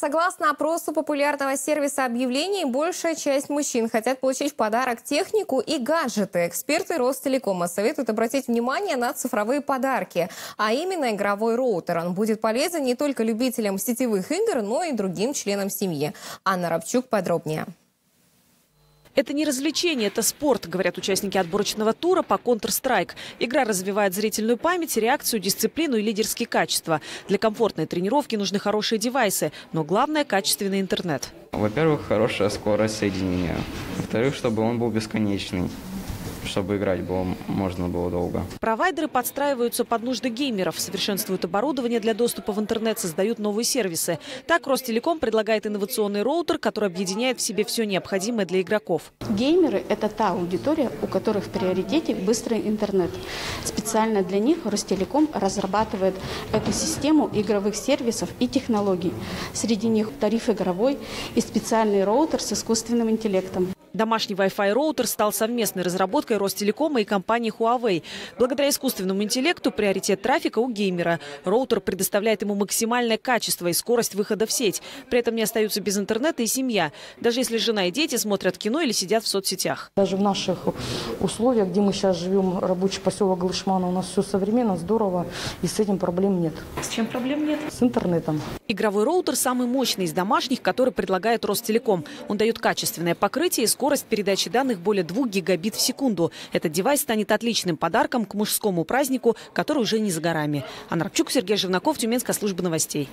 Согласно опросу популярного сервиса объявлений, большая часть мужчин хотят получить в подарок технику и гаджеты. Эксперты Ростелекома советуют обратить внимание на цифровые подарки, а именно игровой роутер. Он будет полезен не только любителям сетевых игр, но и другим членам семьи. Анна Рабчук подробнее. Это не развлечение, это спорт, говорят участники отборочного тура по Counter-Strike. Игра развивает зрительную память, реакцию, дисциплину и лидерские качества. Для комфортной тренировки нужны хорошие девайсы, но главное – качественный интернет. Во-первых, хорошая скорость соединения. Во-вторых, чтобы он был бесконечный чтобы играть было, можно было долго. Провайдеры подстраиваются под нужды геймеров, совершенствуют оборудование для доступа в интернет, создают новые сервисы. Так Ростелеком предлагает инновационный роутер, который объединяет в себе все необходимое для игроков. Геймеры – это та аудитория, у которых в приоритете быстрый интернет. Специально для них Ростелеком разрабатывает экосистему игровых сервисов и технологий. Среди них тариф игровой и специальный роутер с искусственным интеллектом. Домашний Wi-Fi роутер стал совместной разработкой Ростелекома и компании Huawei. Благодаря искусственному интеллекту приоритет трафика у геймера. Роутер предоставляет ему максимальное качество и скорость выхода в сеть. При этом не остаются без интернета и семья. Даже если жена и дети смотрят кино или сидят в соцсетях. Даже в наших условиях, где мы сейчас живем, рабочий поселок Глышмана, у нас все современно, здорово, и с этим проблем нет. С чем проблем нет? С интернетом. Игровой роутер самый мощный из домашних, который предлагает Ростелеком. Он дает качественное покрытие и скорость передачи данных более 2 гигабит в секунду. Этот девайс станет отличным подарком к мужскому празднику, который уже не за горами. Анна Рабчук, Сергей Живнаков, Тюменская служба новостей.